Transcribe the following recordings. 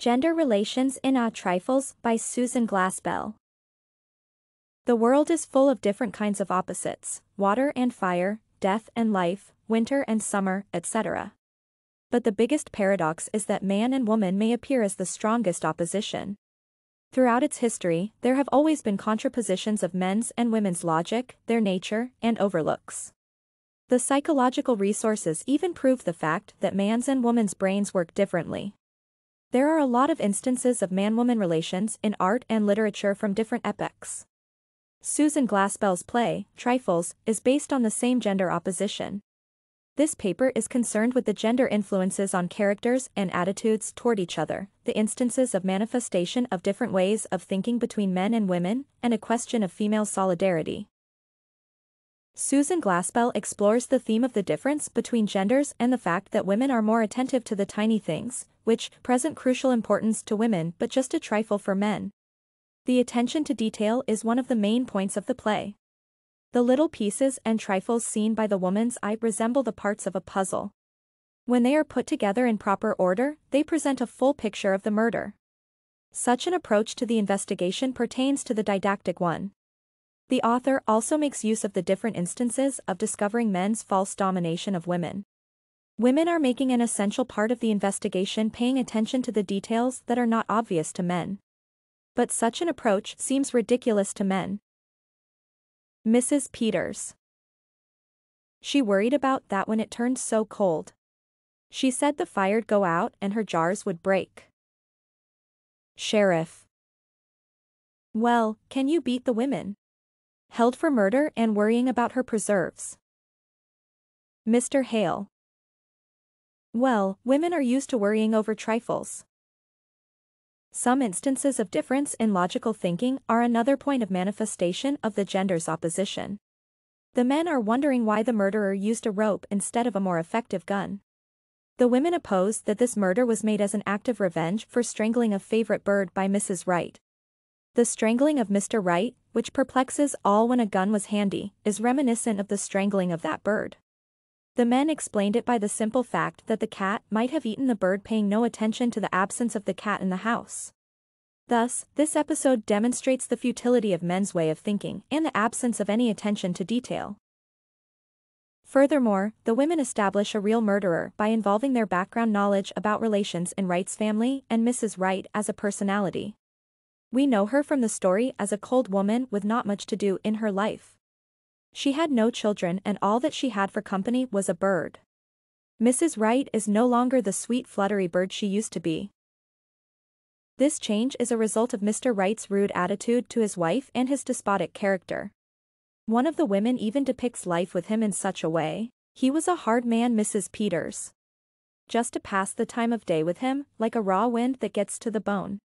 Gender Relations in Ah Trifles by Susan Glaspell. The world is full of different kinds of opposites, water and fire, death and life, winter and summer, etc. But the biggest paradox is that man and woman may appear as the strongest opposition. Throughout its history, there have always been contrapositions of men's and women's logic, their nature, and overlooks. The psychological resources even prove the fact that man's and woman's brains work differently. There are a lot of instances of man-woman relations in art and literature from different epochs. Susan Glaspell's play, Trifles, is based on the same gender opposition. This paper is concerned with the gender influences on characters and attitudes toward each other, the instances of manifestation of different ways of thinking between men and women, and a question of female solidarity. Susan Glaspell explores the theme of the difference between genders and the fact that women are more attentive to the tiny things, which present crucial importance to women but just a trifle for men. The attention to detail is one of the main points of the play. The little pieces and trifles seen by the woman's eye resemble the parts of a puzzle. When they are put together in proper order, they present a full picture of the murder. Such an approach to the investigation pertains to the didactic one. The author also makes use of the different instances of discovering men's false domination of women. Women are making an essential part of the investigation paying attention to the details that are not obvious to men. But such an approach seems ridiculous to men. Mrs. Peters. She worried about that when it turned so cold. She said the fire'd go out and her jars would break. Sheriff. Well, can you beat the women? Held for murder and worrying about her preserves. Mr. Hale. Well, women are used to worrying over trifles. Some instances of difference in logical thinking are another point of manifestation of the gender's opposition. The men are wondering why the murderer used a rope instead of a more effective gun. The women oppose that this murder was made as an act of revenge for strangling a favorite bird by Mrs. Wright. The strangling of Mr. Wright, which perplexes all when a gun was handy, is reminiscent of the strangling of that bird. The men explained it by the simple fact that the cat might have eaten the bird paying no attention to the absence of the cat in the house. Thus, this episode demonstrates the futility of men's way of thinking and the absence of any attention to detail. Furthermore, the women establish a real murderer by involving their background knowledge about relations in Wright's family and Mrs. Wright as a personality. We know her from the story as a cold woman with not much to do in her life. She had no children and all that she had for company was a bird. Mrs. Wright is no longer the sweet fluttery bird she used to be. This change is a result of Mr. Wright's rude attitude to his wife and his despotic character. One of the women even depicts life with him in such a way. He was a hard man Mrs. Peters. Just to pass the time of day with him, like a raw wind that gets to the bone.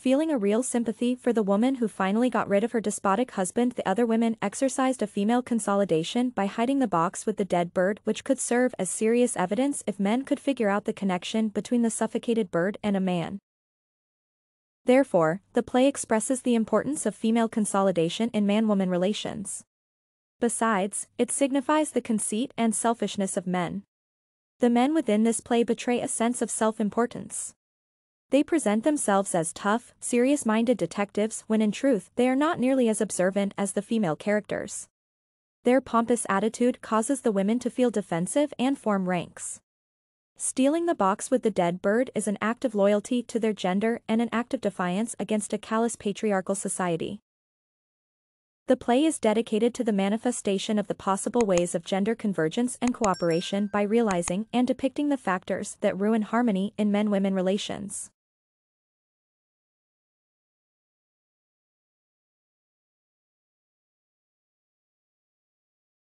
Feeling a real sympathy for the woman who finally got rid of her despotic husband the other women exercised a female consolidation by hiding the box with the dead bird which could serve as serious evidence if men could figure out the connection between the suffocated bird and a man. Therefore, the play expresses the importance of female consolidation in man-woman relations. Besides, it signifies the conceit and selfishness of men. The men within this play betray a sense of self-importance. They present themselves as tough, serious-minded detectives when in truth they are not nearly as observant as the female characters. Their pompous attitude causes the women to feel defensive and form ranks. Stealing the box with the dead bird is an act of loyalty to their gender and an act of defiance against a callous patriarchal society. The play is dedicated to the manifestation of the possible ways of gender convergence and cooperation by realizing and depicting the factors that ruin harmony in men-women relations.